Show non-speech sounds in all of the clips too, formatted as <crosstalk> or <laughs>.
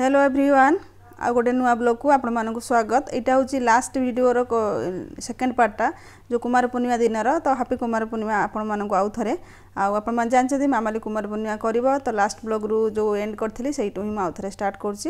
Hello everyone ଆଉ ଗୋଟେ ନୂଆ ବ୍ଲଗ୍କୁ ଆପଣମାନଙ୍କୁ ସ୍ୱାଗତ ଏଇଟା ହେଉଛି ଲାଷ୍ଟ ଭିଡ଼ିଓର ସେକେଣ୍ଡ ପାର୍ଟଟା ଯେଉଁ କୁମାର ପୂର୍ଣ୍ଣିମା ଦିନର ତ ହାପି କୁମାର ପୂର୍ଣ୍ଣିମା ଆପଣମାନଙ୍କୁ ଆଉ ଥରେ ଆଉ ଆପଣମାନେ ଜାଣିଛନ୍ତି ମାମାଲି କୁମାର ପୂର୍ଣ୍ଣିମା କରିବ ତ ଲାଷ୍ଟ ବ୍ଲଗ୍ରୁ ଯେଉଁ ଏଣ୍ଡ କରିଥିଲି ସେଇଠୁ ହିଁ ମୁଁ ଆଉ ଥରେ ଷ୍ଟାର୍ଟ କରୁଛି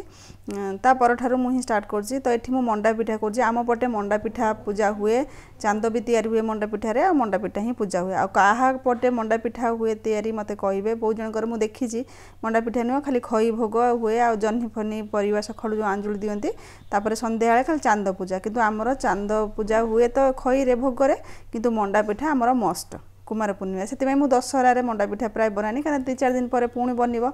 ତା ପରଠାରୁ ମୁଁ ହିଁ ଷ୍ଟାର୍ଟ କରୁଛି ତ ଏଠି ମୁଁ ମଣ୍ଡା ପିଠା କରୁଛି ଆମ ପଟେ ମଣ୍ଡା ପିଠା ପୂଜା ହୁଏ ଚାନ୍ଦ ବି ତିଆରି ହୁଏ ମଣ୍ଡା ପିଠାରେ ଆଉ ମଣ୍ଡା ପିଠା ହିଁ ପୂଜା ହୁଏ ଆଉ କାହା ପଟେ ମଣ୍ଡା ପିଠା ହୁଏ ତିଆରି ମୋତେ କହିବେ ବହୁତ ଜଣଙ୍କର ମୁଁ ଦେଖିଛି ମଣ୍ଡା ପିଠା ନୁହଁ ଖାଲି ଖଇ ଭୋଗ ହୁଏ ଆଉ ଜହ୍ନି ଫନି ପରିବା ସକାଳୁ ଯେଉଁ ଆଞ୍ଜୁଳି ଦିଅନ୍ତି ତାପରେ ସନ୍ଧ୍ୟାବେଳେ ଖାଲି ଚାନ୍ଦ ପୂଜା କିନ୍ତୁ ଆମର ଚାନ୍ଦ ପୂଜା ହୁଏ ତ ଖଇରେ ଭୋଗ করে কিন্তু মন্ডা পিঠা আমার মস্ট কুমার পূর্ণিমা সেই মু দশহরার মন্ডা পিঠা প্রায় বনানি কারণ দুই চার দিন পরে পুঁ বনব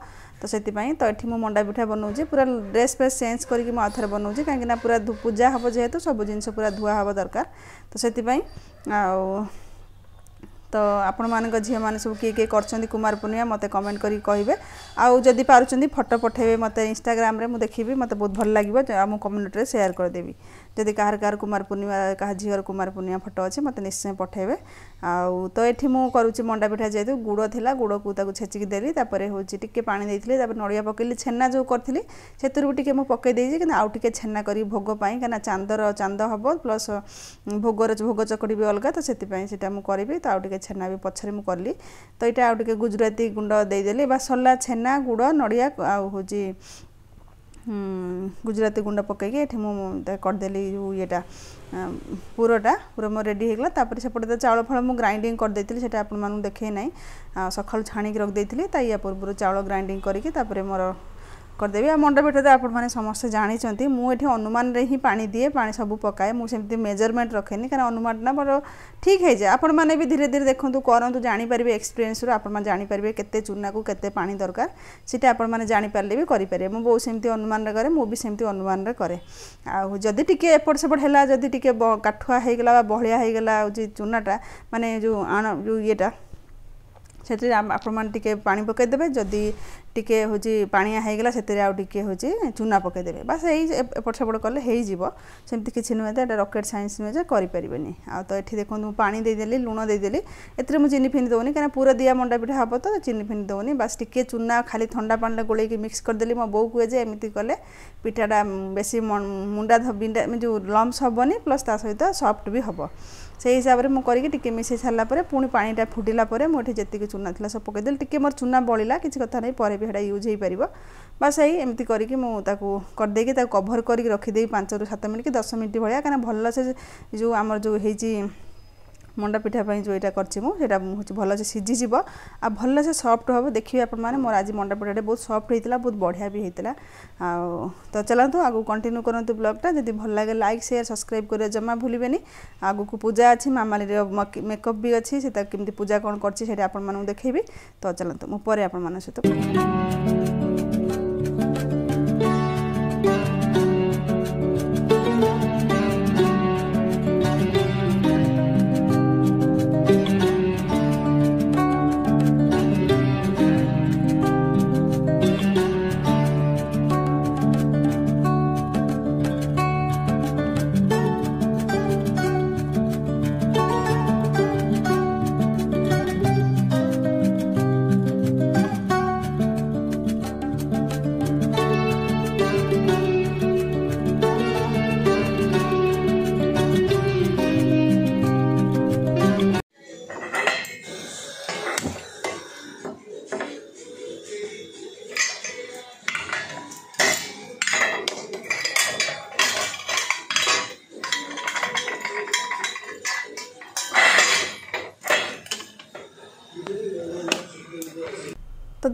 তো সেই তো এটি মু মন্ডা পিঠা বনাউছি পুরা ড্রেস ফ্রেস চেঞ্জ করি মু আউথরে বনাউছি কারণ না পুরা পূজা হব যেহেতু সব জিনিস পুরা ধুয়া হব দরকার তো সেই আও ତ ଆପଣମାନଙ୍କ ଝିଅମାନେ ସବୁ କିଏ କିଏ କରିଛନ୍ତି କୁମାର ପୂର୍ଣ୍ଣିମା ମୋତେ କମେଣ୍ଟ କରିକି କହିବେ ଆଉ ଯଦି ପାରୁଛନ୍ତି ଫଟୋ ପଠାଇବେ ମୋତେ ଇନଷ୍ଟାଗ୍ରାମରେ ମୁଁ ଦେଖିବି ମୋତେ ବହୁତ ଭଲ ଲାଗିବ ଆମ କମ୍ୟୁନିଟିରେ ସେୟାର କରିଦେବି ଯଦି କାହାର କାହାର କୁମାର ପୂର୍ଣ୍ଣିମା କାହା ଝିଅର କୁମାର ପୂର୍ଣ୍ଣିମା ଫଟୋ ଅଛି ମୋତେ ନିଶ୍ଚୟ ପଠାଇବେ ଆଉ ତ ଏଠି ମୁଁ କରୁଛି ମଣ୍ଡା ପିଠା ଯେହେତୁ ଗୁଡ଼ ଥିଲା ଗୁଡ଼କୁ ତାକୁ ଛେଚିକି ଦେଲି ତାପରେ ହେଉଛି ଟିକିଏ ପାଣି ଦେଇଥିଲି ତାପରେ ନଡ଼ିଆ ପକାଇଲି ଛେନା ଯେଉଁ କରିଥିଲି ସେଥିରୁ ଟିକିଏ ମୁଁ ପକାଇ ଦେଇଛି କିନ୍ତୁ ଆଉ ଟିକିଏ ଛେନା କରିବି ଭୋଗ ପାଇଁ କାହିଁକିନା ଚାନ୍ଦର ଚାନ୍ଦ ହେବ ପ୍ଲସ୍ ଭୋଗର ଭୋଗ ଚକଡ଼ି ବି ଅଲଗା ତ ସେଥିପାଇଁ ସେଇଟା ମୁଁ କରିବି ତ ଆଉ ଟିକିଏ ଛେନା ବି ପଛରେ ମୁଁ କଲି ତ ଏଇଟା ଆଉ ଟିକିଏ ଗୁଜୁରାତି ଗୁଣ୍ଡ ଦେଇଦେଲି ବା ସରିଲା ଛେନା ଗୁଡ଼ ନଡ଼ିଆ ଆଉ ହେଉଛି ଗୁଜୁରାତି ଗୁଣ୍ଡ ପକାଇକି ଏଠି ମୁଁ କରିଦେଲି ଯେଉଁ ଇଏଟା ପୁରଟା ପୁର ମୋର ରେଡ଼ି ହେଇଗଲା ତାପରେ ସେପଟେ ତ ଚାଉଳ ଫଳ ମୁଁ ଗ୍ରାଇଣ୍ଡିଙ୍ଗ କରିଦେଇଥିଲି ସେଇଟା ଆପଣମାନଙ୍କୁ ଦେଖେଇ ନାହିଁ ସକାଳୁ ଛାଣିକି ରଖିଦେଇଥିଲି ତା ୟା ପୂର୍ବରୁ ଚାଉଳ ଗ୍ରାଇଣ୍ଡିଙ୍ଗ କରିକି ତାପରେ ମୋର କରିଦେବି ଆଉ ମଣ୍ଡା ପିଠାଟା ଆପଣମାନେ ସମସ୍ତେ ଜାଣିଛନ୍ତି ମୁଁ ଏଠି ଅନୁମାନରେ ହିଁ ପାଣି ଦିଏ ପାଣି ସବୁ ପକାଏ ମୁଁ ସେମିତି ମେଜରମେଣ୍ଟ ରଖେନି କାରଣ ଅନୁମାନଟା ମୋର ଠିକ୍ ହେଇଯାଏ ଆପଣମାନେ ବି ଧୀରେ ଧୀରେ ଦେଖନ୍ତୁ କରନ୍ତୁ ଜାଣିପାରିବେ ଏକ୍ସପିରିଏନ୍ସରୁ ଆପଣମାନେ ଜାଣିପାରିବେ କେତେ ଚୁନାକୁ କେତେ ପାଣି ଦରକାର ସେଇଟା ଆପଣମାନେ ଜାଣିପାରିଲେ ବି କରିପାରିବେ ମୁଁ ବୋଉ ସେମିତି ଅନୁମାନରେ କରେ ମୁଁ ବି ସେମିତି ଅନୁମାନରେ କରେ ଆଉ ଯଦି ଟିକେ ଏପଟ ସେପଟ ହେଲା ଯଦି ଟିକେ କାଠୁଆ ହେଇଗଲା ବା ବହଳିଆ ହେଇଗଲା ହେଉଛି ଚୁନାଟା ମାନେ ଯେଉଁ ଆଣ ଯେଉଁ ଇଏଟା সেটি আপনার টিকে পাঁচ দেবে যদি টিকি হচ্ছে পাঁয়া হয়ে গেল সেটি টিকি হচ্ছে চুনা পকাই দেবে বা সেই এপট সেপট কলে হয়ে যাব সেমি কিছু নুয়ে এটা রকেট সাইন্স নুয়ে যে করে আও তো এটি দেখুন পাঁ দিয়েদেলি লুণ দিয়েদেলি এতে মু চিনি ফিনি দেবনি কেন পুরা দিয়া মন্ডা পিঠা হব তো চিনি ফিনি দেবনি বাস টিকি চুনা খালি থা পাঁটা গোলাইকি মিক্স করেদেলি মো বউ কুয়ে যে এমতি কলে পিঠাটা বেশি মুন্ডা বিন্ডা যে লম্বস হবনি প্লস তা সহ সফট বি হব সেই হিসাবে মু করি টিকি মিশাই সারা পরে পুঁ পাটা ফুটিলা পরে মু এটি যেত চুনা লা সব পকাই দেলি টিকি মোর চুনা বলিলা কিছু কথা নাই পরে বি সেটা ইউজ হয়ে পার বা সেই এমতি করি মু তাকে করেদি তাকে কভর করি রখিদেবি পাঁচ রু সাত মিনিট কি দশ মিনিট ভাগ কিনা ভালসে যে আমার যে হয়েছে ମଣ୍ଡା ପିଠା ପାଇଁ ଯେଉଁଟା କରିଛି ମୁଁ ସେଇଟା ହେଉଛି ଭଲସେ ସିଝିଯିବ ଆଉ ଭଲସେ ସଫ୍ଟ ହେବ ଦେଖିବେ ଆପଣମାନେ ମୋର ଆଜି ମଣ୍ଡା ପିଠାଟା ବହୁତ ସଫ୍ଟ ହେଇଥିଲା ବହୁତ ବଢ଼ିଆ ବି ହେଇଥିଲା ଆଉ ତ ଚାଲନ୍ତୁ ଆଗକୁ କଣ୍ଟିନ୍ୟୁ କରନ୍ତୁ ବ୍ଲଗ୍ଟା ଯଦି ଭଲ ଲାଗେ ଲାଇକ୍ ସେୟାର ସବସ୍କ୍ରାଇବ୍ କରିବା ଜମା ଭୁଲିବେନି ଆଗକୁ ପୂଜା ଅଛି ମାମାଲିର ମେକଅପ୍ ବି ଅଛି ସେଟା କେମିତି ପୂଜା କ'ଣ କରିଛି ସେଇଟା ଆପଣମାନଙ୍କୁ ଦେଖେଇବି ତ ଚାଲନ୍ତୁ ମୁଁ ପରେ ଆପଣମାନଙ୍କ ସହିତ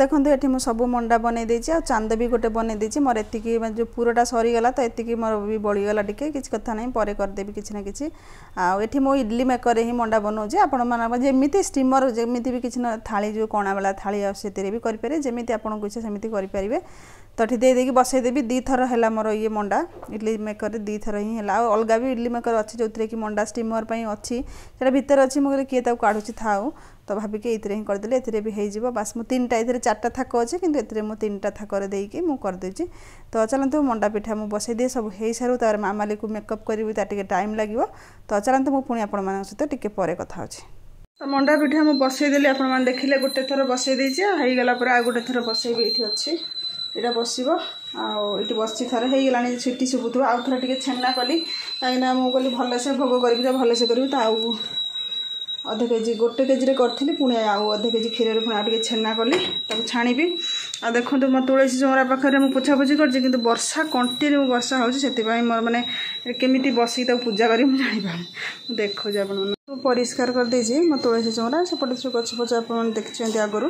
দেখুন এটি মু সব মন্ডা বনাই দিয়েছি আর চান্দ বি গোটে বনাই দিয়েছি মোর এতিকি যে পুরোটা সরিগলা তো এতিকি মোর বি বড়িগলা টিকে কিছু কথা নাই পরে করিদেবি কিছু না কিছু আঠি মু ইডলি মেকরে হি মন্ডা বনাউছি আপনার যেমিতি স্টিমর যেমিতি বি কিছু থাড়ি যে কণাবেলা থাড়ি সেতিরে বি করিপারে যেমিতি আপনার ইচ্ছা সেমিতি করিপারে তো এটি দিয়ে বসাইদেবি দুইথর হল মোর ইয়ে মন্ডা ইডলি মেকরে দুইথর হি হল আউ অলগা বি ইডলি মেকর অছি যে কি মন্ডা স্টিমর পাই অছি সেটা ভিতরে অছি মু কে তাকে কাড়ুছি থাও ତ ଭାବିକି ଏଇଥିରେ ହିଁ କରିଦେଲି ଏଥିରେ ବି ହେଇଯିବ ବାସ୍ ମୁଁ ତିନିଟା ଏଥିରେ ଚାରିଟା ଥାକ ଅଛି କିନ୍ତୁ ଏଥିରେ ମୁଁ ତିନିଟା ଥାକରେ ଦେଇକି ମୁଁ କରିଦେଇଛି ତ ଚାଲନ୍ତୁ ମଣ୍ଡା ପିଠା ମୁଁ ବସାଇଦିଏ ସବୁ ହେଇସାରୁ ତା'ପରେ ମାମାଲିକୁ ମେକଅପ୍ କରିବି ତା ଟିକେ ଟାଇମ୍ ଲାଗିବ ତ ଚାଲନ୍ତୁ ମୁଁ ପୁଣି ଆପଣମାନଙ୍କ ସହିତ ଟିକେ ପରେ କଥା ହେଉଛି ତ ମଣ୍ଡା ପିଠା ମୁଁ ବସାଇଦେଲି ଆପଣମାନେ ଦେଖିଲେ ଗୋଟେ ଥର ବସାଇ ଦେଇଛି ଆଉ ହେଇଗଲା ପରେ ଆଉ ଗୋଟେ ଥର ବସାଇବି ଏଇଠି ଅଛି ଏଇଟା ବସିବ ଆଉ ଏଇଠି ବସିଛି ଥରେ ହେଇଗଲାଣି ସିଟି ଶୁଭୁଥିବ ଆଉ ଥରେ ଟିକେ ଛେନା କଲି କାହିଁକିନା ମୁଁ କହିଲି ଭଲସେ ଭୋଗ କରିବି ତ ଭଲସେ କରିବି ତ ଆଉ ଅଧ କେଜି ଗୋଟେ କେଜିରେ କରିଥିଲି ପୁଣି ଆଉ ଅଧ କେଜି କ୍ଷୀରରେ ପୁଣି ଆଉ ଟିକେ ଛେନା କଲି ତାକୁ ଛାଣିବି ଆଉ ଦେଖନ୍ତୁ ମୋ ତୁଳସୀ ଚଉରା ପାଖରେ ମୁଁ ପୋଛାପୋଛି କରିଛି କିନ୍ତୁ ବର୍ଷା କଣ୍ଟିନ୍ୟୁ ବର୍ଷା ହେଉଛି ସେଥିପାଇଁ ମୋର ମାନେ କେମିତି ବସିକି ତାକୁ ପୂଜା କରିବି ମୁଁ ଜାଣିପାରୁନି ମୁଁ ଦେଖୁଛି ଆପଣମାନଙ୍କୁ ପରିଷ୍କାର କରିଦେଇଛି ମୋ ତୁଳସୀ ଚଉରା ସେପଟେ ସବୁ ଗଛ ପଛ ଆପଣମାନେ ଦେଖିଛନ୍ତି ଆଗରୁ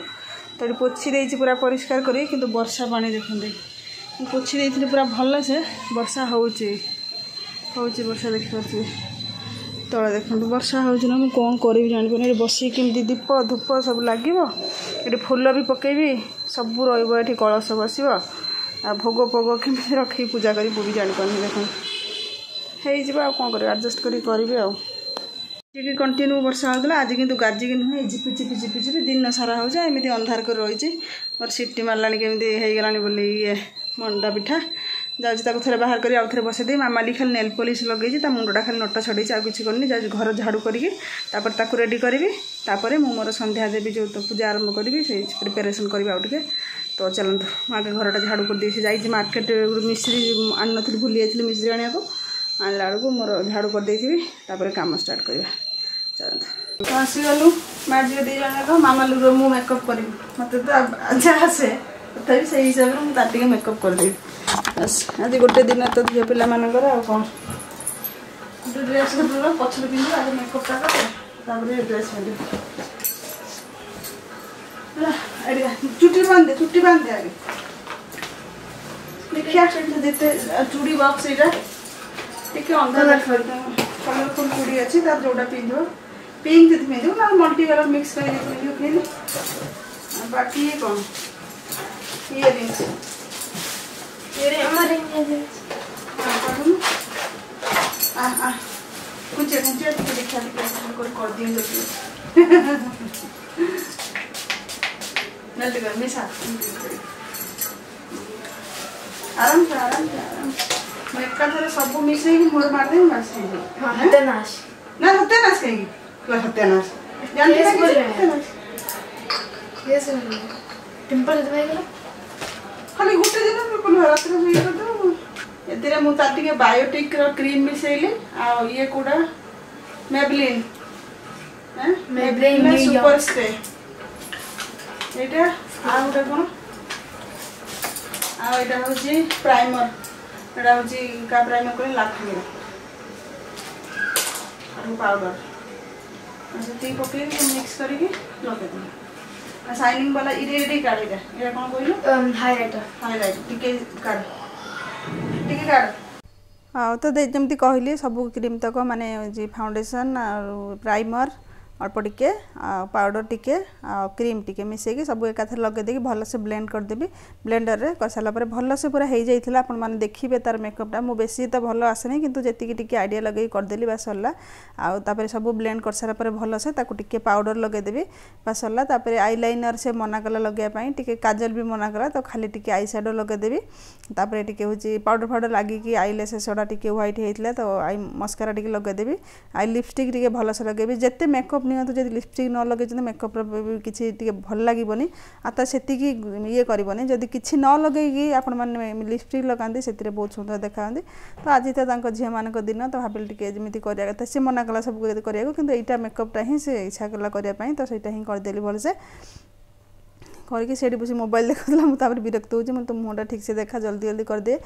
ତ ଏଠି ପୋଛି ଦେଇଛି ପୁରା ପରିଷ୍କାର କରି କିନ୍ତୁ ବର୍ଷା ପାଣି ଦେଖନ୍ତି ମୁଁ ପୋଛି ଦେଇଥିଲି ପୁରା ଭଲସେ ବର୍ଷା ହେଉଛି ହେଉଛି ବର୍ଷା ଦେଖିପାରୁଛି ତଳେ ଦେଖନ୍ତୁ ବର୍ଷା ହେଉଛି ନା ମୁଁ କ'ଣ କରିବି ଜାଣିପାରୁନି ଏଠି ବସିକି କେମିତି ଦୀପ ଧୂପ ସବୁ ଲାଗିବ ଏଠି ଫୁଲ ବି ପକାଇବି ସବୁ ରହିବ ଏଠି କଳସ ବସିବ ଆଉ ଭୋଗ ଫୋଗ କେମିତି ରଖିକି ପୂଜା କରି ବି ଜାଣିପାରୁନି ଦେଖନ୍ତୁ ହେଇଯିବ ଆଉ କ'ଣ କରିବି ଆଡ଼ଜଷ୍ଟ କରିକି କରିବି ଆଉ ଟିକେ କଣ୍ଟିନ୍ୟୁ ବର୍ଷା ହେଉଥିଲା ଆଜି କିନ୍ତୁ ଗାଜିକି ନୁହେଁ ଝିପି ଝିପି ଝିପି ଝିପି ଦିନ ସାରା ହେଉଛି ଏମିତି ଅନ୍ଧାର କରି ରହିଛି ମୋର ସିଟି ମାରିଲାଣି କେମିତି ହେଇଗଲାଣି ବୋଲି ଇଏ ମଣ୍ଡା ପିଠା ଯାଉଛି ତାକୁ ଥରେ ବାହାର କରି ଆଉ ଥରେ ବସେଇ ଦେଇ ମାମାଲି ଖାଲି ନେଲ୍ ପଲିସ୍ ଲଗେଇଛି ତା ମୁଣ୍ଡଟା ଖାଲି ନୋଟା ଛଡ଼େଇଛି ଆଉ କିଛି କରିନି ଯାଉଛି ଘର ଝାଡ଼ୁ କରିକି ତାପରେ ତାକୁ ରେଡ଼ି କରିବି ତାପରେ ମୁଁ ମୋର ସନ୍ଧ୍ୟା ଦେବି ଯେଉଁ ପୂଜା ଆରମ୍ଭ କରିବି ସେଇ ପ୍ରିପାରେସନ୍ କରିବି ଆଉ ଟିକେ ତ ଚାଲନ୍ତୁ ମୁଁ ଆଗେ ଘରଟା ଝାଡ଼ୁ କରିଦେଇ ସେ ଯାଇଛି ମାର୍କେଟ ମିସ୍ତ୍ରୀ ଆଣିନଥିଲି ଭୁଲି ଯାଇଥିଲି ମିସ୍ତ୍ରୀ ଆଣିବାକୁ ଆଣିଲା ବେଳକୁ ମୋର ଝାଡ଼ୁ କରିଦେଇଥିବି ତାପରେ କାମ ଷ୍ଟାର୍ଟ କରିବା ଚାଲନ୍ତୁ ତ ଆସିଗଲୁ ମାର୍ଜିକ ଦୁଇ ଜଣ ଯାକ ମାମାଲୁର ମୁଁ ମେକଅପ୍ କରିବି ମୋତେ ତ ଯାହା ଆସେ ତଥାପି ସେଇ ହିସାବରେ ମୁଁ ତା ଟିକେ ମେକଅପ୍ କରିଦେବି ବାସ୍ ଆଜି ଗୋଟେ ଦିନ ତ ଝିଅ ପିଲାମାନଙ୍କର ଆଉ କ'ଣ ଗୋଟେ ଡ୍ରେସ୍ ପଛରେ ପିନ୍ଧିବ ଆଜି ମେକଅପ୍ଟା କର ତାପରେ ଡ୍ରେସ୍ ପିନ୍ଧିବ ଚୁଟି ବାନ୍ଧେ ଚୁଟି ବାନ୍ଧେ ଆଗେ ଦେଖିବା ଯେତେ ଚୁଡ଼ି ବକ୍ସ ଏଇଟା ଟିକେ ଅନ୍ଧାର କଲରଫୁଲ ଚୁଡ଼ି ଅଛି ତାର ଯେଉଁଟା ପିନ୍ଧିବ ପିଙ୍କ ଯଦି ପିନ୍ଧିବ ନହେଲେ ମଲ୍ଟି କଲର ମିକ୍ସ କରିକି ପିନ୍ଧିବ ପିନ୍ଧ ବାକି ଇଏ କ'ଣ ଇୟରିଙ୍ଗସ୍ कुछ हाँ, हाँ, हाँ। कुछ दिखा कर दी जल्दी कर मिसा आराम से आराम से आराम मैं एक थोड़े सब मिसे मोर मार देंगे बस हाँ हत्यानाश ना हत्यानाश कहेगी क्लास हत्यानाश जानते हैं क्या हत्यानाश ये सुन टिम्पल दिखाएगा खाली गुटे दिन पुनरात्र मुझे बायोटिक क्रीम मिसेली आए कौटा मेबलीन सुपर स्प्रे यहाँ आज प्राइमर यहाँ हूँ क्या प्राइमर कह लाखी पाउडर जी पक मिक्स करके लगे শাইনিং বালা ইরে ইরে কার এটা এটা কোন কইলো হাইলাইটার হাইলাইট টিকে কার টিকে কার ଆଉ ତ ଯେମିତି କହିଲି ସବୁ କ୍ରିମ୍ ତକ ମାନେ ଯେ ଫାଉଣ୍ଡେସନ୍ ଆଉ ପ୍ରାଇମର୍ অল্প টিকে পাউডর টিকে ক্রিম টিকে মিশাইকি সব একাথরে লগাইদেকি ভালসে ব্লেন্ড করিদেবি ব্লেন্ডরে করিসারা পরে ভালসে পুরা হয়ে যাই আপনার দেখবে তার মেকআপটা মু বেশি তো ভালো আসেনি কিন্তু যেতিকি টিকে আইডিয়া লগাই করিদেলি বা সরলা আপরে সব ব্লেন্ড করিসারা পরে ভালসে তাকে টিকে পাউডর লগাইদেবি বা সরলা তাপরে আইলাইনর সে মনা কলা লগাইবা টিকে কাজল বি মনা কলা তো খালি টিকে আইশ্যাডো লগাইদেবি তাপরে টিকে হচ্ছে পাউডর ফাউডর লাগিকি আইল্যাশেস গুড়া টিকে হোয়াইট হয়েছিল তো আই মস্কারা টিকে লগাইদেবি আই লিপস্টিক টিকে ভালসে লগাইবি যেতে মেকআপ ନିଅନ୍ତୁ ଯଦି ଲିପଷ୍ଟିକ୍ ନ ଲଗେଇଛନ୍ତି ମେକଅପ୍ର କିଛି ଟିକେ ଭଲ ଲାଗିବନି ଆଉ ତା ସେତିକି ଇଏ କରିବନି ଯଦି କିଛି ନ ଲଗେଇକି ଆପଣମାନେ ଲିପଷ୍ଟିକ୍ ଲଗାନ୍ତି ସେଥିରେ ବହୁତ ସୁନ୍ଦର ଦେଖାନ୍ତି ତ ଆଜି ତ ତାଙ୍କ ଝିଅମାନଙ୍କ ଦିନ ତ ଭାବିଲି ଟିକେ ଯେମିତି କରିବା କଥା ସେ ମନା କଲା ସବୁ କରିବାକୁ କିନ୍ତୁ ଏଇଟା ମେକଅପ୍ଟା ହିଁ ସେ ଇଚ୍ଛା କଲା କରିବା ପାଇଁ ତ ସେଇଟା ହିଁ କରିଦେଲି ଭଲସେ କରିକି ସେଇଠି ବସି ମୋବାଇଲ ଦେଖୁଥିଲା ମୁଁ ତାପରେ ବିରକ୍ତ ହେଉଛି ମୋତେ ମୁହଁଟା ଠିକ୍ସେ ଦେଖା ଜଲ୍ଦି ଜଲ୍ଦି କରିଦିଏ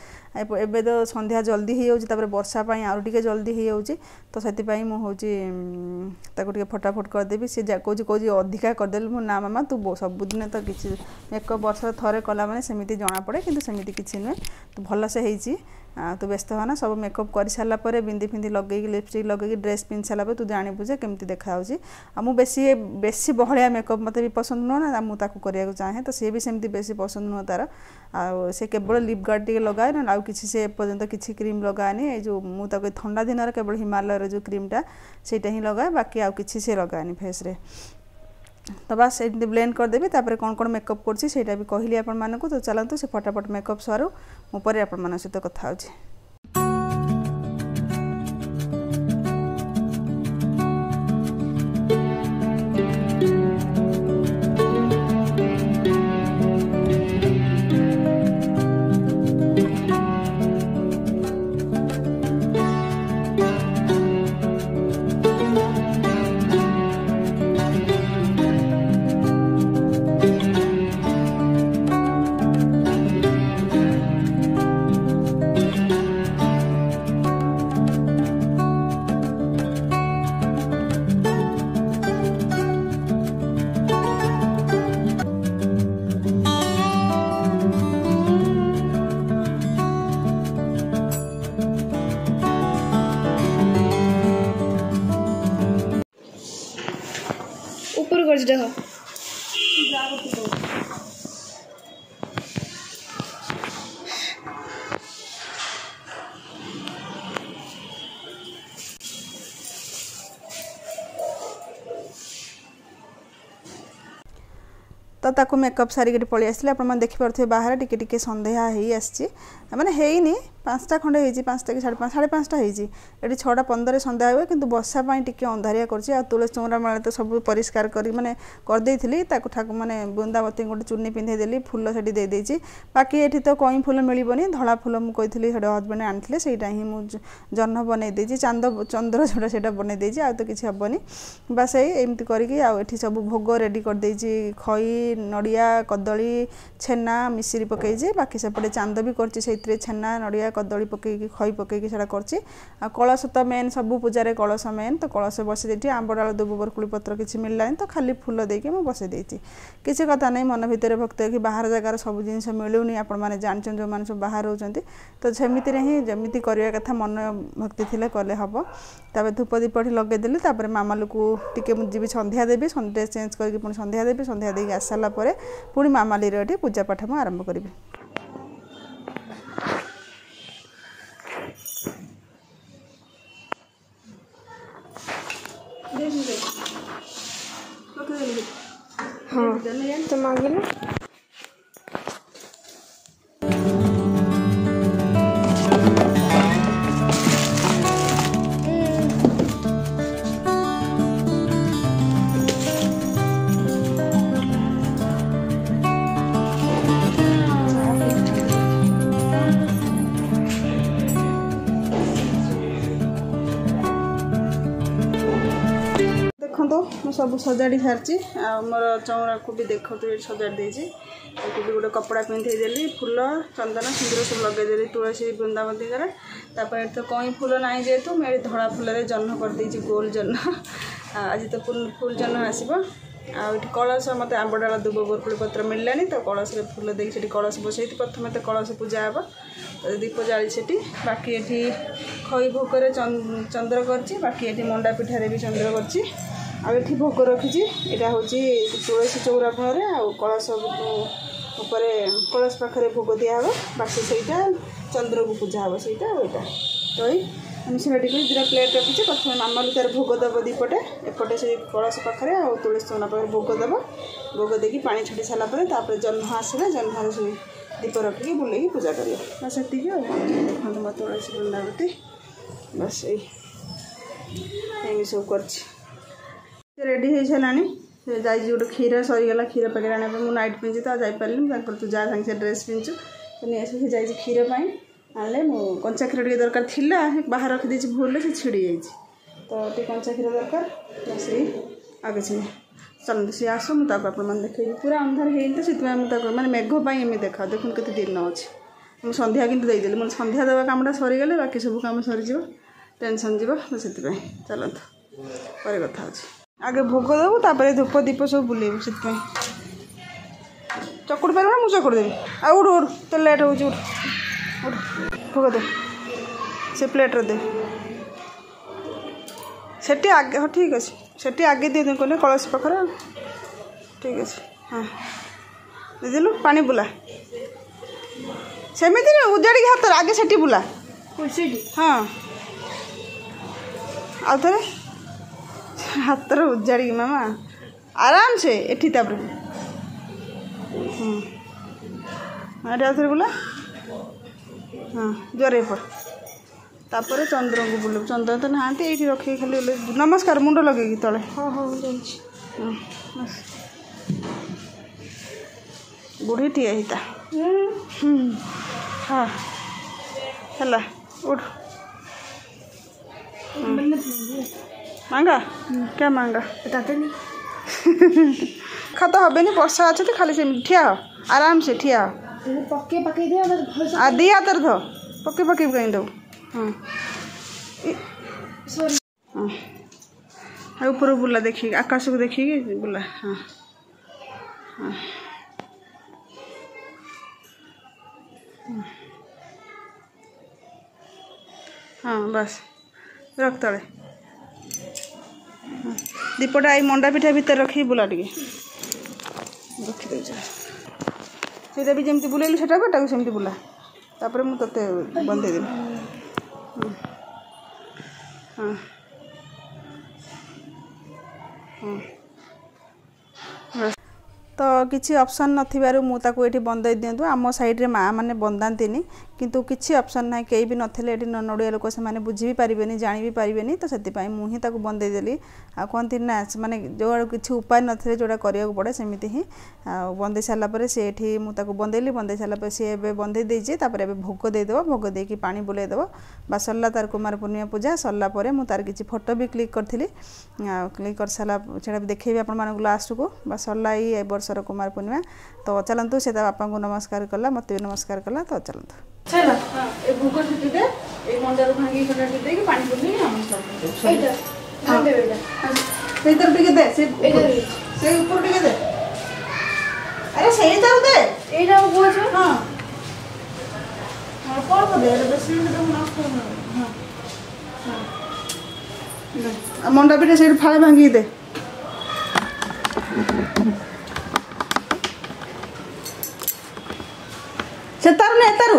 ଏବେ ତ ସନ୍ଧ୍ୟା ଜଲ୍ଦି ହେଇଯାଉଛି ତାପରେ ବର୍ଷା ପାଇଁ ଆହୁରି ଟିକେ ଜଲ୍ଦି ହେଇଯାଉଛି ତ ସେଥିପାଇଁ ମୁଁ ହେଉଛି ତାକୁ ଟିକେ ଫଟାଫଟ କରିଦେବି ସେ କହୁଛି କହୁଛି ଅଧିକା କରିଦେଲି ମୁଁ ନା ମାମା ତୁ ସବୁଦିନେ ତ କିଛି ଏକ ବର୍ଷ ଥରେ କଲା ମାନେ ସେମିତି ଜଣାପଡ଼େ କିନ୍ତୁ ସେମିତି କିଛି ନୁହେଁ ତ ଭଲସେ ହେଇଛି हाँ, तू व्यस्त हो ना सब मेकअप कर सारापर बिंदी फिंदी लगे लिपस्टिक लगे ड्रेस पिंध सारा तू जानबूजे केमती देखा हो बे बेसी बहिया मेकअप मत भी पसंद नुह ना मुझे चाहे तो सी भी सेमती बेस पसंद नुह तार केवल लिप गार्ड टे लगाए ना आज किसी से एपर्तंत किसी क्रीम लगाए जो मुझे थंडा दिन केवल हिमालय जो क्रीमटा से लगाए बाकी आ लगाए फेस्रे ତ ବାସ୍ ଏମିତି ବ୍ଲେଣ୍ଡ କରିଦେବି ତାପରେ କ'ଣ କ'ଣ ମେକଅପ୍ କରୁଛି ସେଇଟା ବି କହିଲି ଆପଣମାନଙ୍କୁ ତ ଚାଲନ୍ତୁ ସେ ଫଟାଫଟ ମେକଅପ୍ ସରୁ ମୁଁ ପରେ ଆପଣମାନଙ୍କ ସହିତ କଥା ହେଉଛି पर जगह तो ताकू मेकअप सारिक पलि आस आप देखिपे बाहर टिके टिके सन्देहा मैंने পাঁচটা খণ্ডে ହେଇଛି পাঁচটা କି ସାଢ଼େ ପାଞ୍ଚ ସାଢ଼େ ପାଞ୍ଚଟା ହେଇଛି ଏଠି ଛଅଟା ପନ୍ଦରରେ ସନ୍ଧ୍ୟା ହୁଏ କିନ୍ତୁ ବର୍ଷା ପାଇଁ ଟିକେ ଅନ୍ଧାରିଆ କରୁଛି ଆଉ ତୁଳସୀ ଚଉରା ମାଳ ତ ସବୁ ପରିଷ୍କାର କରି ମାନେ କରିଦେଇଥିଲି ତାକୁ ଠାକୁ ମାନେ ବୃନ୍ଦାବତୀଙ୍କୁ ଗୋଟେ ଚୁନି ପିନ୍ଧେଇ ଦେଲି ଫୁଲ ସେଠି ଦେଇଦେଇଛି ବାକି ଏଠି ତ କଇଁ ଫୁଲ ମିଳିବନି ଧଳା ଫୁଲ ମୁଁ କହିଥିଲି ସେଠି ହଜବେଣ୍ଡ ଆଣିଥିଲେ ସେଇଟା ହିଁ ମୁଁ ଜହ୍ନ ବନେଇ ଦେଇଛି ଚାନ୍ଦ ଚନ୍ଦ୍ର ଯେଉଁଟା ସେଇଟା ବନେଇ ଦେଇଛି ଆଉ ତ କିଛି ହେବନି ବା ସେଇ ଏମିତି କରିକି ଆଉ ଏଠି ସବୁ ଭୋଗ ରେଡ଼ି କରିଦେଇଛି ଖଇ ନଡ଼ିଆ କଦଳୀ ଛେନା ମିଶିରି ପକେଇଛି ବାକି ସେପଟେ ଚାନ୍ଦ ବି କରିଛି ସେଇଥିରେ ଛେନା ନଡ଼ିଆ କଦଳୀ ପକାଇକି ଖଇ ପକାଇକି ସେଇଟା କରିଛି ଆଉ କଳସ ତ ମେନ୍ ସବୁ ପୂଜାରେ କଳସ ମେନ୍ ତ କଳସ ବସାଇ ଦେଇଛି ଆମ୍ବ ଡାଳ ଦୁବ ବରକୁଳି ପତ୍ର କିଛି ମିଳିଲାନି ତ ଖାଲି ଫୁଲ ଦେଇକି ମୁଁ ବସାଇ ଦେଇଛି କିଛି କଥା ନାହିଁ ମନ ଭିତରେ ଭକ୍ତି କି ବାହାର ଜାଗାର ସବୁ ଜିନିଷ ମିଳୁନି ଆପଣମାନେ ଜାଣିଛନ୍ତି ଯେଉଁମାନେ ସବୁ ବାହାର ରହୁଛନ୍ତି ତ ସେମିତିରେ ହିଁ ଯେମିତି କରିବା କଥା ମନ ଭକ୍ତି ଥିଲେ କଲେ ହେବ ତାପରେ ଧୂପ ଦୀପଠି ଲଗାଇଦେଲି ତାପରେ ମାମାଲୁକୁ ଟିକେ ମୁଁ ଯିବି ସନ୍ଧ୍ୟା ଦେବି ଡ୍ରେସ୍ ଚେଞ୍ଜ କରିକି ପୁଣି ସନ୍ଧ୍ୟା ଦେବି ସନ୍ଧ୍ୟା ଦେଇକି ଆସି ସାରିଲା ପରେ ପୁଣି ମାମାଲିର ଏଠି ପୂଜାପାଠ ମୁଁ ଆରମ୍ଭ କରିବି ମୁଁ ସବୁ ସଜାଡ଼ି ସାରିଛି ଆଉ ମୋର ଚଉଁରାକୁ ବି ଦେଖନ୍ତୁ ଏଠି ସଜାଡ଼ି ଦେଇଛି ତାକୁ ବି ଗୋଟେ କପଡ଼ା ପିନ୍ଧେଇ ଦେଲି ଫୁଲ ଚନ୍ଦନ ସିନ୍ଦୁର ସବୁ ଲଗେଇଦେଲି ତୁଳସୀ ବୃନ୍ଦାବତୀଙ୍କର ତାପରେ ଏଠି ତ କଇଁ ଫୁଲ ନାହିଁ ଯେହେତୁ ମୁଁ ଏଠି ଧଳା ଫୁଲରେ ଜହ୍ନ କରିଦେଇଛି ଗୋଲ ଜହ୍ନ ଆଜି ତ ଫୁଲ ଫୁଲ ଜହ୍ନ ଆସିବ ଆଉ ଏଠି କଳସ ମୋତେ ଆମ୍ବଡାଳ ଦୁବ ଗୋରକୁଳି ପତ୍ର ମିଳିଲାନି ତ କଳସରେ ଫୁଲ ଦେଇକି ସେଠି କଳସ ବସେଇଛି ପ୍ରଥମେ ତ କଳସ ପୂଜା ହେବ ଦୀପ ଜାଳି ସେଠି ବାକି ଏଠି ଖଇ ଭୋକରେ ଚନ୍ଦ୍ର କରିଛି ବାକି ଏଠି ମଣ୍ଡା ପିଠାରେ ବି ଚନ୍ଦ୍ର କରିଛି ଆଉ ଏଠି ଭୋଗ ରଖିଛି ଏଇଟା ହେଉଛି ତୁଳସୀ ଚଉରା ମୂଳରେ ଆଉ କଳସ ଉପରେ କଳସ ପାଖରେ ଭୋଗ ଦିଆହେବ ବାକି ସେଇଟା ଚନ୍ଦ୍ରକୁ ପୂଜା ହେବ ସେଇଟା ଆଉ ଏଇଟା ତ ଏଇ ଆମେ ସେଠିକି ଦୁଇଟା ପ୍ଲେଟ୍ ରଖିଛି ପ୍ରଥମେ ମାମାଲି ତା'ର ଭୋଗ ଦେବ ଦୁଇପଟେ ଏପଟେ ସେ କଳସ ପାଖରେ ଆଉ ତୁଳସୀ ଚଉରା ପାଖରେ ଭୋଗ ଦେବ ଭୋଗ ଦେଇକି ପାଣି ଛାଡ଼ି ସାରିଲା ପରେ ତାପରେ ଜହ୍ନ ଆସିଲେ ଜହ୍ନରେ ସେ ଦୀପ ରଖିକି ବୁଲେଇକି ପୂଜା କରିବ ବାସ୍ ସେତିକି ଆଉ ଦେଖନ୍ତୁ ମୋ ତୁଳସୀ ବୃନ୍ଦାବତୀ ବାସ୍ ଏଇ ଏମିତି ସବୁ କରିଛି ସେ ରେଡ଼ି ହେଇସାରିଲାଣି ସେ ଯାଇଛି ଗୋଟେ କ୍ଷୀର ସରିଗଲା କ୍ଷୀର ପ୍ୟାକେଟ୍ ଆଣିବା ପାଇଁ ମୁଁ ନାଇଟ୍ ପିନ୍ଧି ତ ଆଉ ଯାଇପାରିଲିନି ତାଙ୍କର ତୁ ଯାହା ସାଙ୍ଗେ ସେ ଡ୍ରେସ୍ ପିନ୍ଧଛୁ ତ ନେଇ ଆସିକି ସେ ଯାଇଛି କ୍ଷୀର ପାଇଁ ଆଣିଲେ ମୁଁ କଞ୍ଚା କ୍ଷୀର ଟିକେ ଦରକାର ଥିଲା ବାହାର ରଖିଦେଇଛି ଭୁଲରେ ସେ ଛିଡ଼ି ଯାଇଛି ତ ଟିକେ କଞ୍ଚା କ୍ଷୀର ଦରକାର ସେଇ ଆଉ କିଛି ନାହିଁ ଚାଲନ୍ତୁ ସିଏ ଆସ ମୁଁ ତାକୁ ଆପଣମାନେ ଦେଖେଇବି ପୁରା ଅନ୍ଧାର ହେଇନି ତ ସେଥିପାଇଁ ମୁଁ ତାକୁ ମାନେ ମେଘ ପାଇଁ ଏମିତି ଦେଖାଉ ଦେଖନ୍ତୁ କେତେ ଦିନ ଅଛି ମୁଁ ସନ୍ଧ୍ୟା କିନ୍ତୁ ଦେଇଦେଲି ମୁଁ ସନ୍ଧ୍ୟା ଦେବା କାମଟା ସରିଗଲେ ବାକି ସବୁ କାମ ସରିଯିବ ଟେନସନ୍ ଯିବ ତ ସେଥିପାଇଁ ଚାଲନ୍ତୁ ପରେ କଥା ହେଉଛି आगे भोग देव तापर धूप दीप सब बुले से चकुड़ पार मुझे चकुड़देवि उठ उठ तो लेट हो उठ भोग दे से प्लेट रे से आगे हाँ ठीक अच्छे से आगे दे दिन कहने कलश पाखर ठीक अच्छे हाँ दे दिल पा बुला सेमती उजाड़ी हाथ आगे से बुला हाँ आ ହାତର ଉଜାଡ଼ିକି ମାମା ଆରାମସେ ଏଠି ତାପରେ ହଁ ଏଠି ଆଉ ଥରେ ବୁଲା ହଁ ଜ୍ୱରରେ ପଡ଼ ତାପରେ ଚନ୍ଦ୍ରଙ୍କୁ ବୁଲିବୁ ଚନ୍ଦ୍ର ତ ନାହାନ୍ତି ଏଇଠି ରଖିକି ଖାଲି ନମସ୍କାର ମୁଣ୍ଡ ଲଗେଇକି ତଳେ ହଁ ହଁ ଯାଇଛି ହଁ ବୁଢ଼ୀ ଠିଆ ହେଇତା ହଁ ହେଲା ଉଠ মাঙ্গা কে মাঙ্গা তাতে <laughs> নি খাতা হবে নি বর্ষা আছে তো খালি সেমি ঠিয়া আরাম সে ঠিয়া হ পকে পকাই দে আর দিয়ে আতর ধ পকে পকে কাই দাও হ্যাঁ সরি উপরে বুলা দেখি আকাশকে দেখি বুলা হ্যাঁ হ্যাঁ বাস बस रख ଦୀପଟା ଏଇ ମଣ୍ଡା ପିଠା ଭିତରେ ରଖିକି ବୁଲା ଟିକେ ରଖିଦେଉଛ ସେଇଟା ବି ଯେମିତି ବୁଲେଇଲି ସେଟାକୁ ତାକୁ ସେମିତି ବୁଲା ତାପରେ ମୁଁ ତୋତେ ବନ୍ଦେଇଦେବି ହଁ ହଁ ତ କିଛି ଅପସନ୍ ନଥିବାରୁ ମୁଁ ତାକୁ ଏଠି ବନ୍ଦେଇ ଦିଅନ୍ତୁ ଆମ ସାଇଡ଼୍ରେ ମାଆ ମାନେ ବନ୍ଦାନ୍ତିନି କିନ୍ତୁ କିଛି ଅପସନ୍ ନାହିଁ କେହି ବି ନଥିଲେ ଏଠି ନଡ଼ିଆ ଲୋକ ସେମାନେ ବୁଝି ବି ପାରିବେନି ଜାଣି ବି ପାରିବେନି ତ ସେଥିପାଇଁ ମୁଁ ହିଁ ତାକୁ ବନ୍ଦେଇ ଦେଲି ଆଉ କହନ୍ତି ନା ସେମାନେ ଯେଉଁ କିଛି ଉପାୟ ନଥିଲେ ଯେଉଁଟା କରିବାକୁ ପଡ଼େ ସେମିତି ହିଁ ଆଉ ବନ୍ଦେଇ ସାରିଲା ପରେ ସିଏ ଏଠି ମୁଁ ତାକୁ ବନ୍ଦେଇଲି ବନ୍ଦେଇ ସାରିଲା ପରେ ସିଏ ଏବେ ବନ୍ଦେଇ ଦେଇଛି ତାପରେ ଏବେ ଭୋଗ ଦେଇଦେବ ଭୋଗ ଦେଇକି ପାଣି ବୁଲେଇଦେବ ବା ସରିଲା ତାର କୁମାର ପୂର୍ଣ୍ଣିମା ପୂଜା ସରିଲା ପରେ ମୁଁ ତାର କିଛି ଫଟୋ ବି କ୍ଲିକ୍ କରିଥିଲି ଆଉ କ୍ଲିକ୍ କରିସାରିଲା ସେଟା ବି ଦେଖେଇବି ଆପଣମାନଙ୍କୁ ଲାଷ୍ଟକୁ ବା ସରିଲା ଏଇ ଏ ବର୍ଷର କୁମାର ପୂର୍ଣ୍ଣିମା ତ ଚାଲନ୍ତୁ ସେ ତା ବାପାଙ୍କୁ ନମସ୍କାର କଲା ମୋତେ ବି ନମସ୍କାର କଲା ତ ଚାଲନ୍ତୁ তাই হ্যাঁ, আচ্ছা। হ্যাঁ। হ্যাঁ। সেই তরফ মন্ডা পিঠে সেই ফালে ভাঙিয়ে দে সে তার না তারু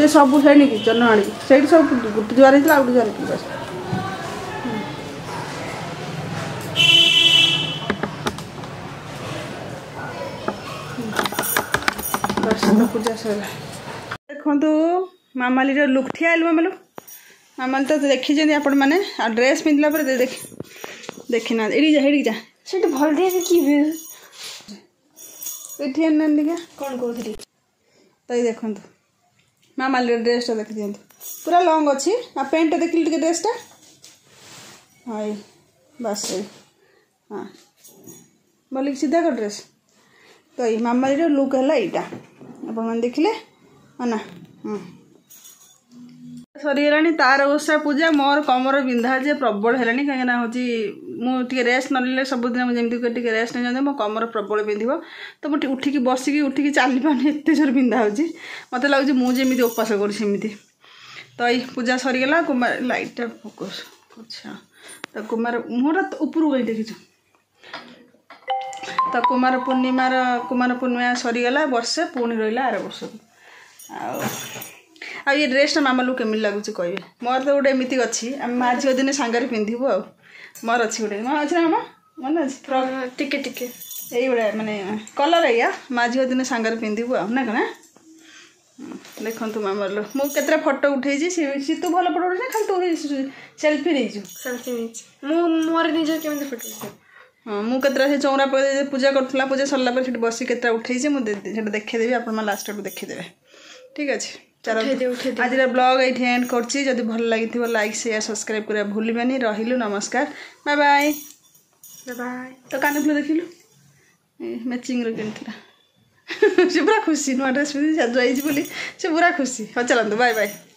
से सब से किचन आई सब गोटे जुआर होता है आ गए जुआर देखु मामाली लुक् ठिया मामालू मामाली तो देखी आप ड्रेस पिंधला दे देख देखी ना इड़ी जा इड़ी जा सीट भल दिए देखिए कौन कौन तो देखु ମା ମାଲିର ଡ୍ରେସ୍ଟା ଦେଖିଦିଅନ୍ତୁ ପୁରା ଲଙ୍ଗ୍ ଅଛି ଆଉ ପ୍ୟାଣ୍ଟଟା ଦେଖିଲି ଟିକେ ଡ୍ରେସ୍ଟା ହଁ ଏଇ ବାସ୍ ଏଇ ହଁ ବୋଲିକି ସିଧା କର ଡ୍ରେସ୍ ତ ଏଇ ମାମାଲିର ଲୁକ୍ ହେଲା ଏଇଟା ଆପଣମାନେ ଦେଖିଲେ ହଁ ନା ହଁ सरिगला नि त ओसा पूजा मोर कमर विन्धा जे प्रबल होला हौ टेस् नलिने सबुदिन मेरो रेस्ट नै मो कमर प्रबल पिन्ध म उठिक बसिक उठिक चाहि पाउँदा हुन्छ मते लाग म जति उपस गरी सिमि तरिगला कुमा लट्छ कुमार मर देखि तुमार पूर्णिमार कुमारपूर्णिमा सरिगला वर्षे पि रु आउ ଆଉ ଇଏ ଡ୍ରେସ୍ଟା ମାମାଲୁ କେମିତି ଲାଗୁଛି କହିବେ ମୋର ତ ଗୋଟେ ଏମିତି ଅଛି ଆମେ ମା ଝିଅ ଦିନେ ସାଙ୍ଗରେ ପିନ୍ଧିବୁ ଆଉ ମୋର ଅଛି ଗୋଟେ ମା ଅଛି ନା ମାମା ମନେ ଅଛି ଟିକେ ଟିକେ ଏଇଭଳିଆ ମାନେ କଲର୍ ଆଜ୍ଞା ମା ଝିଅ ଦିନେ ସାଙ୍ଗରେ ପିନ୍ଧିବୁ ଆଉ ନା କ'ଣ ଦେଖନ୍ତୁ ମାମାର ମୁଁ କେତେଟା ଫଟୋ ଉଠେଇଛି ସେ ତୁ ଭଲ ଫଟୋ ଉଠେଇଛୁ ଖାଲି ତୁ ସେଲ୍ଫି ନେଇଛୁ ସେଲ୍ଫି ନେଇଛି ମୁଁ ମୋର ନିଜର କେମିତି ଫଟୋ ହଁ ମୁଁ କେତେଟା ସେ ଚଉରା ପୂଜା କରୁଥିଲା ପୂଜା ସରିଲା ପରେ ସେଠି ବସି କେତେଟା ଉଠେଇଛି ମୁଁ ସେଟା ଦେଖେଇଦେବି ଆପଣମାନେ ଲାଷ୍ଟ ଆଡ଼କୁ ଦେଖେଇଦେବେ ଠିକ୍ ଅଛି चलो आज ब्लग ये एंड कर भल लगी लाइक सेयार सब्सक्राइब करा भूल रही नमस्कार बाय बाय तो कान देख लु मैचिंग कि पूरा खुशी नुआ ड्रेस पिंधि सज बोली से पूरा खुशी हाँ चलते बाय बाय